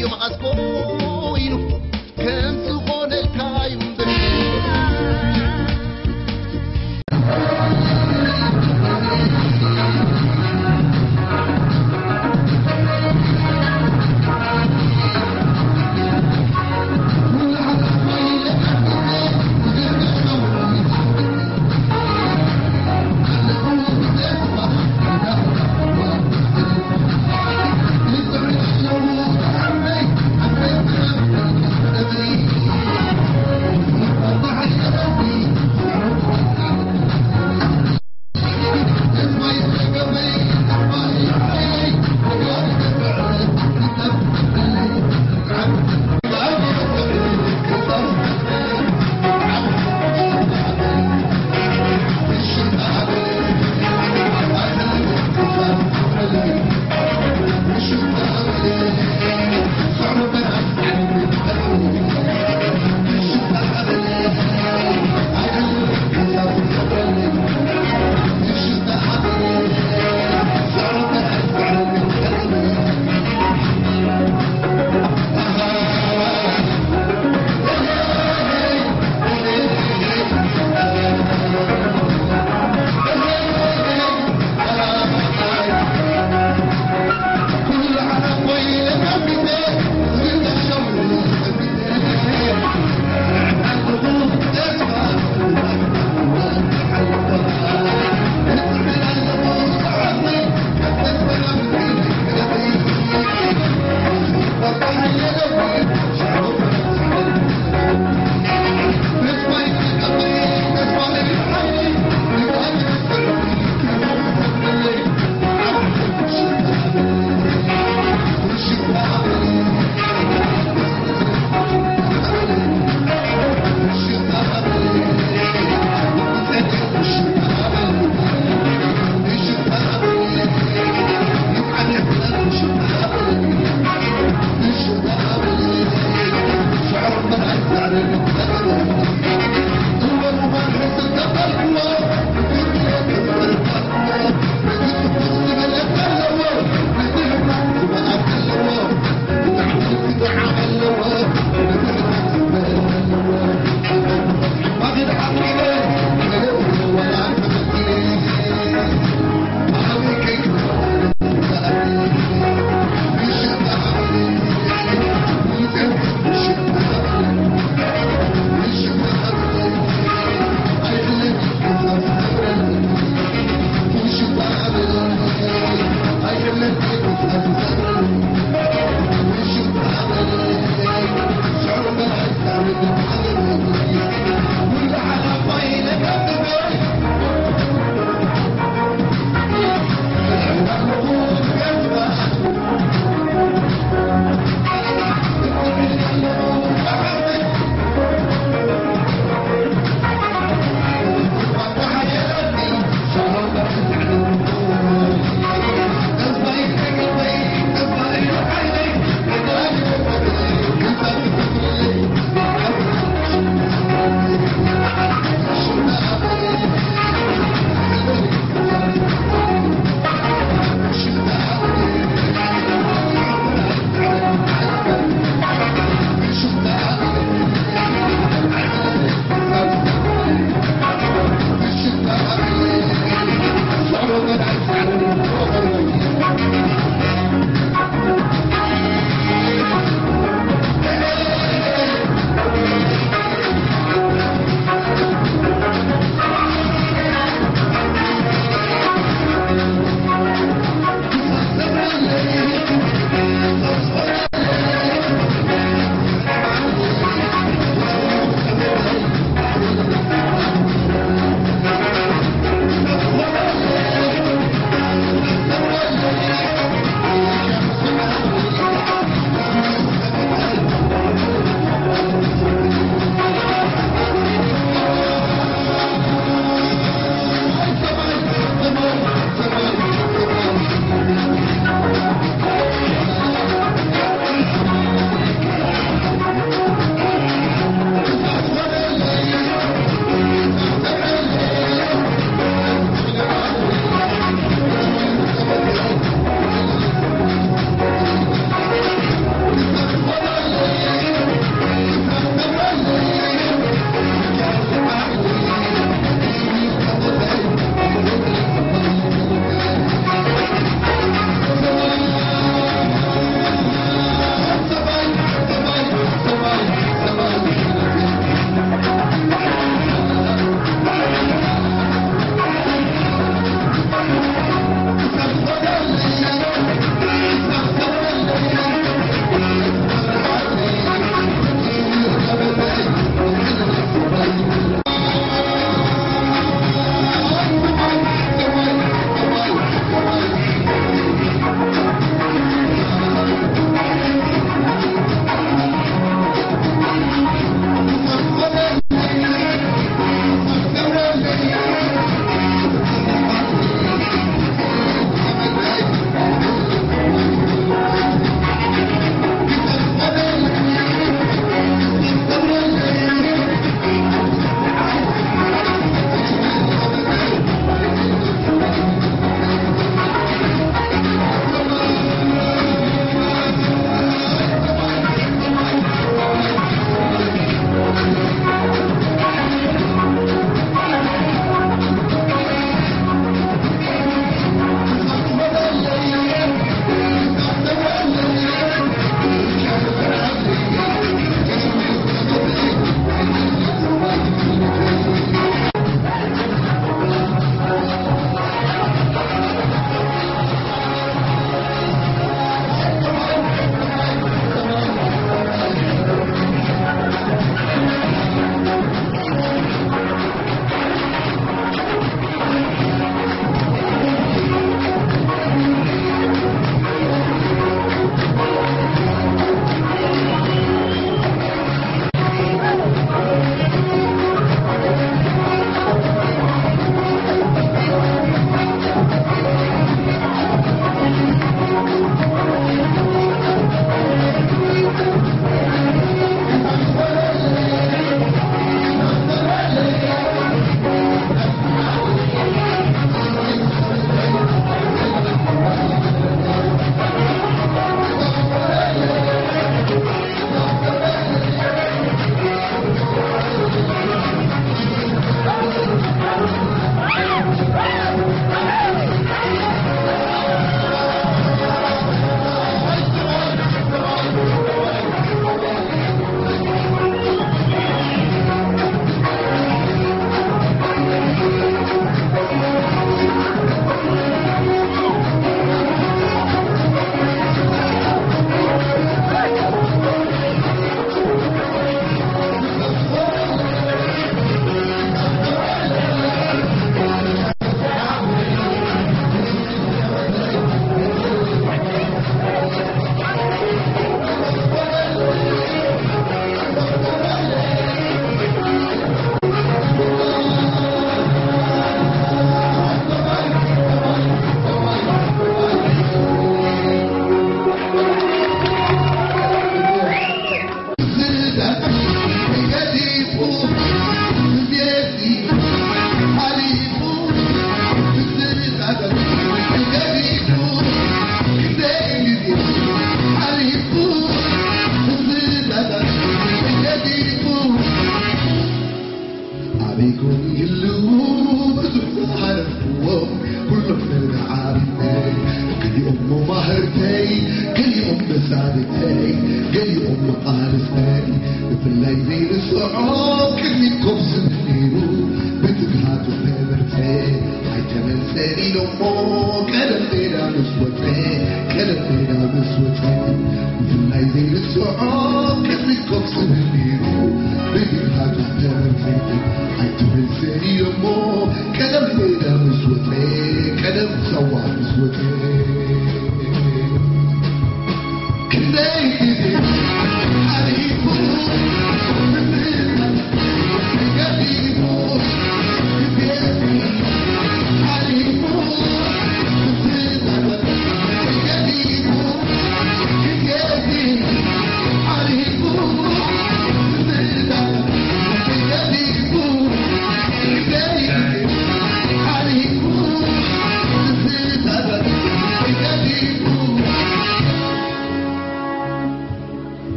You más poderoso.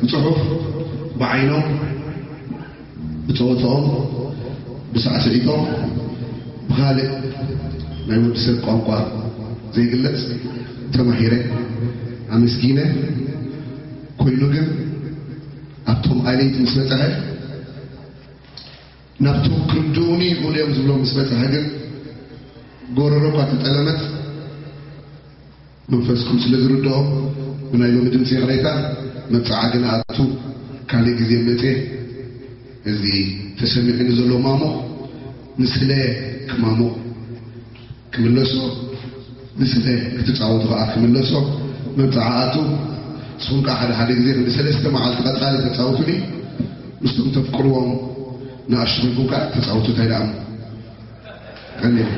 ብፅሑፍ ብዓይኖም ብፀወቶኦም ብሳዕስዒቶም ብካልእ ናይ ወዲ ሰብ ቋንቋ ዘይግለጽ ተማሂረ ኣመስጊነ ኮይኑ ግን ኣብቶም ኣለይቲ ምስ በፅሐ ናብቶም ክንድኡኒ ይኽእሉ እዮም ዝብሎም ምስ በፅሐ ግን ጎረሮ እኳ ተጠለመት መንፈስኩም ስለ ዝርድኦ ብናይ ሎሚ ድምፂ ቅሬታ መፀዓግን ኣቱ ካሊእ ግዜ መፅእ እዚ ተሰሚዕኒ ዘሎ ማሞ ንስለ ክማሞ ክምለሶ ንስለ ክትፃወቱ ከዓ ክምለሶ መፀዓኣቱ ንስኹም ከዓ ሓደ ሓደ ግዜ ንሰለስተ መዓልቲ ቀፃሊ ተፃወቱኒ ምስቶም ተፍቅርዎም ንኣሽተንኩም ከዓ ተፃወቱ እንታይ ደኣ ቀኒለ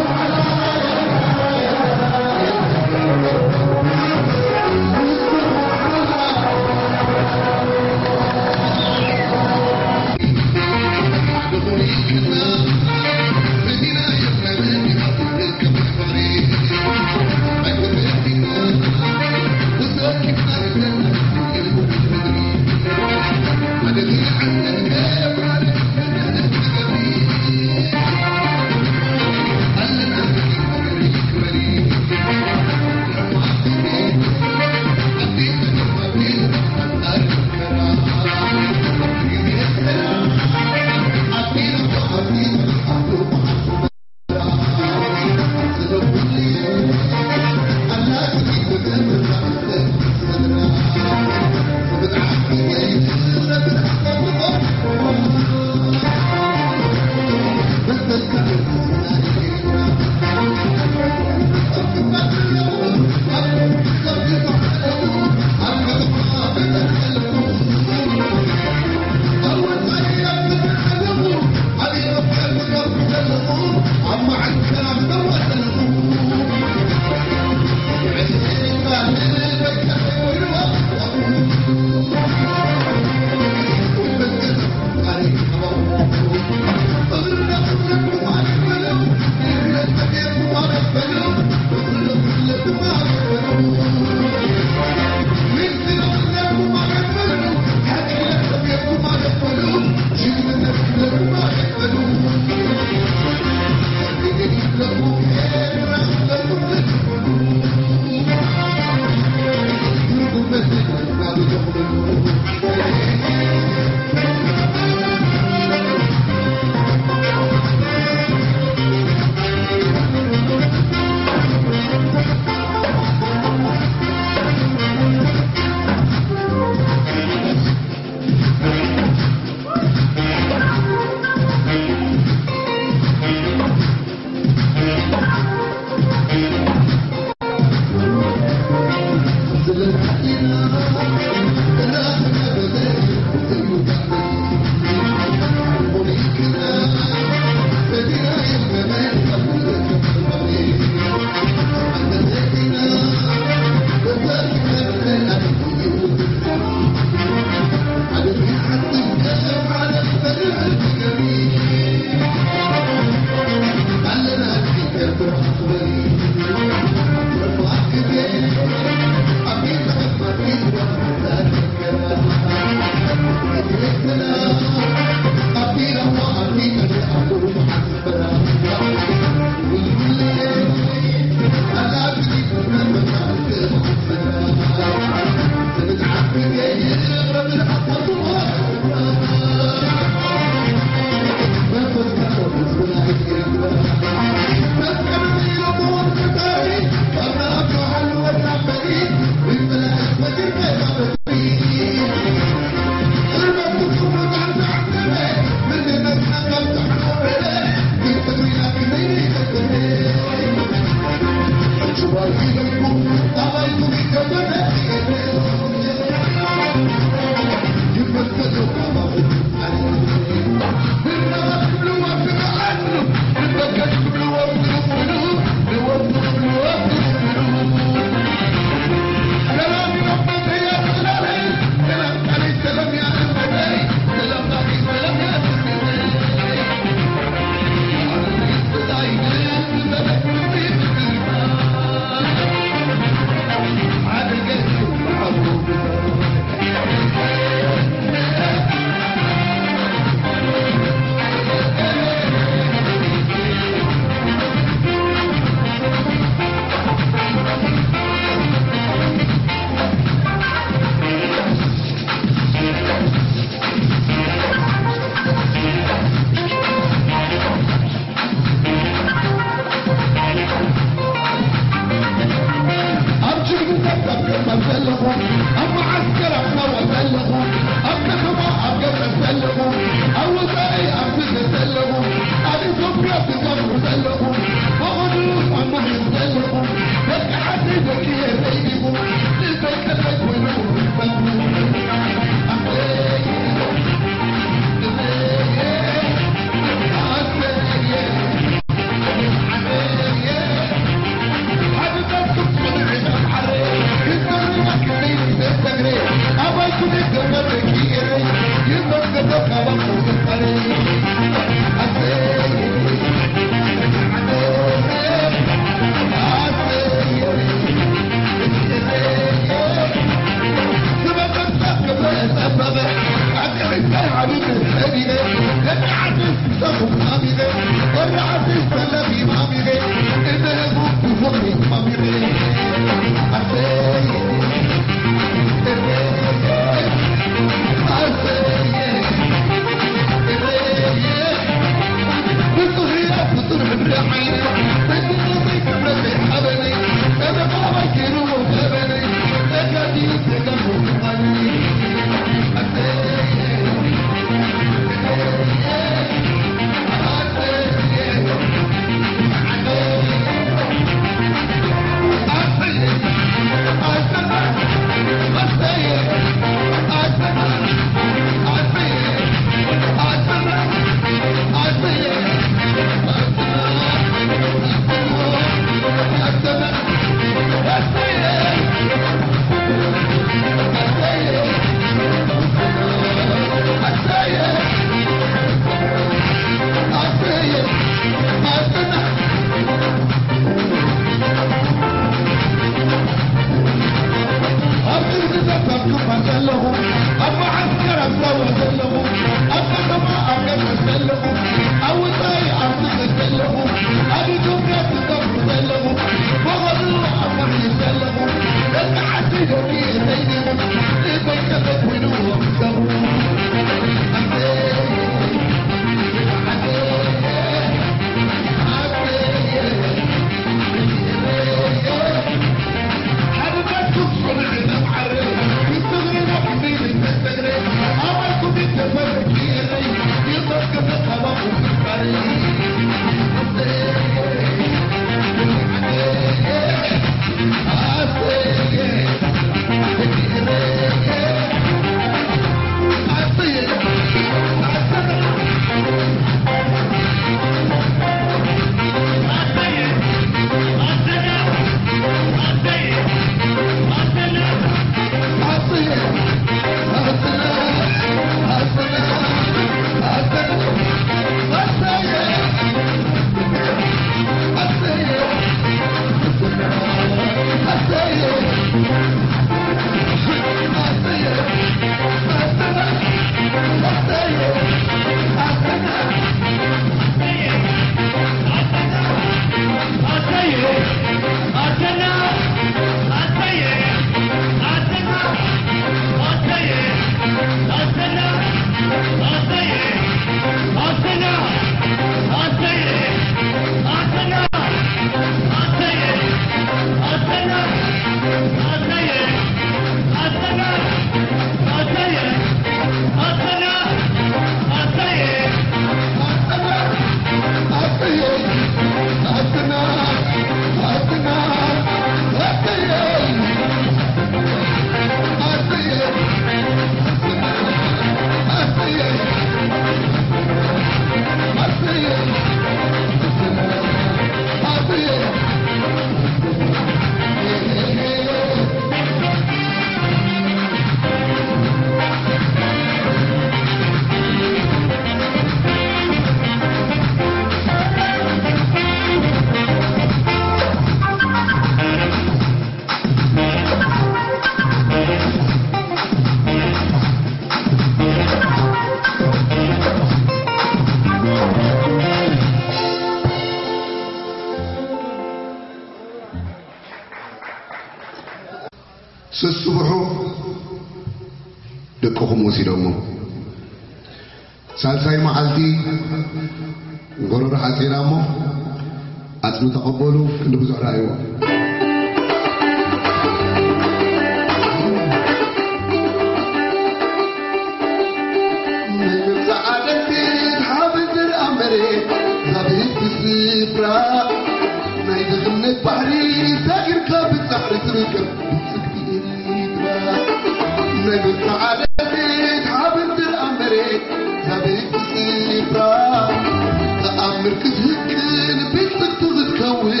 تتهكر بيتك تتكوي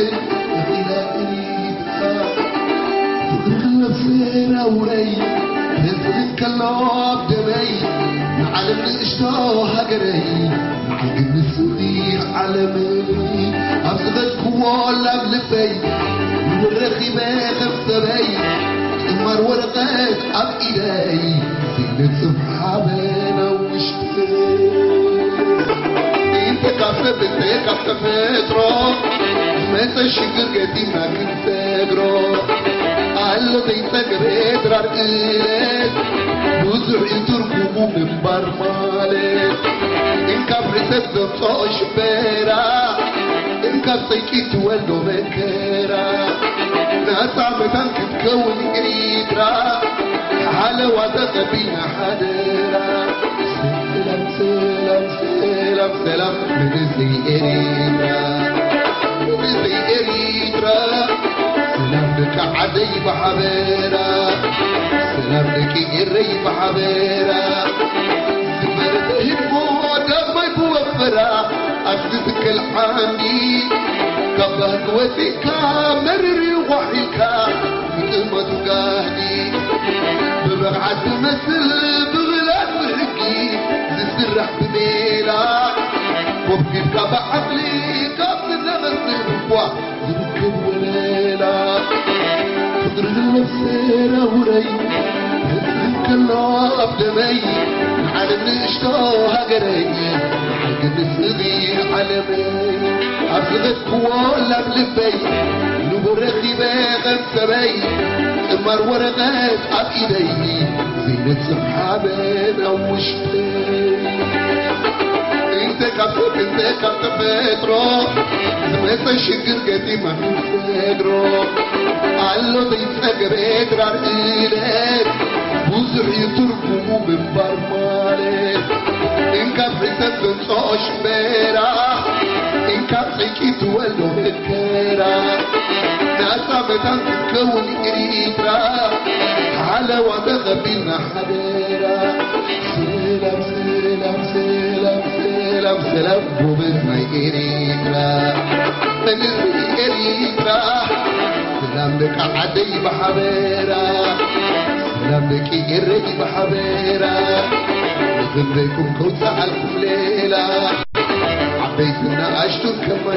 إلى إيدها تتغلب فينا ولي تتكلم دمي عالم الاشتاها قري عالم السوري عالمي أبغدك ولا بلبي والرخي ما غفتبي تمر ورقات أب إيدي زينة سبحان دخل بالبيت حتى فترة سمعت الشجر قديمة كنت أجرى على بيت أجرى إدرار إيلات وزع إدر كومو من برمالات إن كبرت الدمطاء شبيرة إن كبتيكي تولو بكيرة ناس عمتان تتكون إدرا على ودا غبينا حديرة سلام سلام سلام selam سلام Denizli Eritrea. Denizli Eritrea. Selam لك عدي بحبيرة سلام لك إري بحبيرة ذكرت هبو دمي بوفرة أخذتك العاني كبهك وثيك مرري وحيك بقيمة قاهدي ببقعة مثل بغلات الحكي زسرح بميلاد وابكي كما حبلي كامل لما نصير وقت يمكن وليلة خضر المبصرة وري كلها بدمي على النشطة هجري. حاجة نصدي على مي عبزغت كوالا بلبي نبرتي باغت سبي أمر ورقات عب إيدي. زينة سحابين أو مشتي Seca tu que seca te Pedro Me se shigir que ti manu Pedro Allo te integre trar ile Buzri turkumu min barmale Inka prite tuntosh bera Inka priki tu elo hekera Inka priki tu elo hekera حتى بدن تكون قريبة على وبغى بينا حبيرا سلام سلام سلام سلام سلام بوبنا قريبة بالنسبة قريبرا سلام لك عدي بحبيرا. سلام لك قريب بحبيرا. ذنبكم كوتا عليكم ليلة. عبيتنا عشتو كما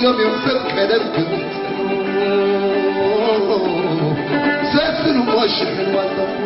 kilo meu santo fedendo Sexo no coche, no